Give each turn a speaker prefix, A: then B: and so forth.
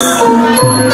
A: Música